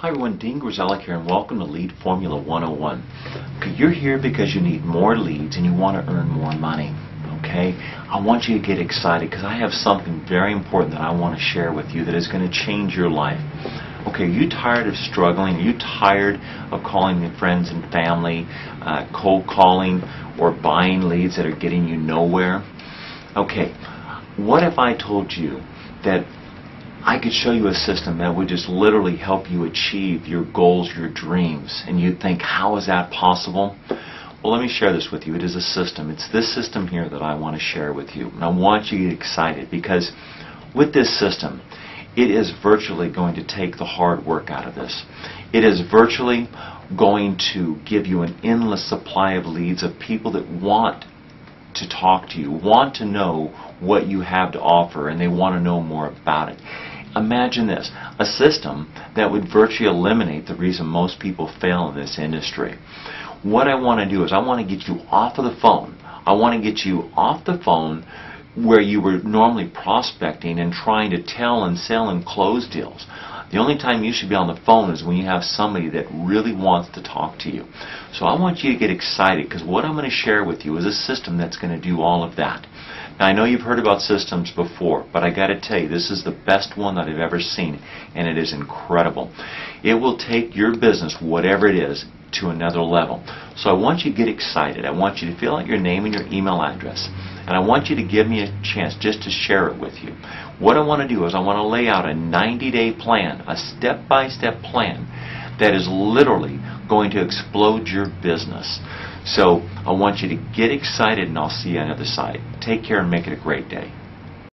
Hi everyone, Dean Grzelak here and welcome to Lead Formula 101. Okay, you're here because you need more leads and you want to earn more money. Okay, I want you to get excited because I have something very important that I want to share with you that is going to change your life. Okay, are you tired of struggling? Are you tired of calling your friends and family, uh, cold calling, or buying leads that are getting you nowhere? Okay, what if I told you that I could show you a system that would just literally help you achieve your goals, your dreams, and you'd think, how is that possible? Well, let me share this with you. It is a system. It's this system here that I want to share with you. And I want you to get excited because with this system, it is virtually going to take the hard work out of this. It is virtually going to give you an endless supply of leads of people that want to talk to you, want to know what you have to offer, and they want to know more about it. Imagine this, a system that would virtually eliminate the reason most people fail in this industry. What I want to do is I want to get you off of the phone. I want to get you off the phone where you were normally prospecting and trying to tell and sell and close deals. The only time you should be on the phone is when you have somebody that really wants to talk to you. So I want you to get excited because what I'm going to share with you is a system that's going to do all of that. Now I know you've heard about systems before, but I got to tell you, this is the best one that I've ever seen, and it is incredible. It will take your business, whatever it is, to another level. So I want you to get excited. I want you to fill out your name and your email address. And I want you to give me a chance just to share it with you. What I want to do is I want to lay out a 90-day plan, a step-by-step -step plan that is literally going to explode your business. So I want you to get excited and I'll see you on the other side. Take care and make it a great day.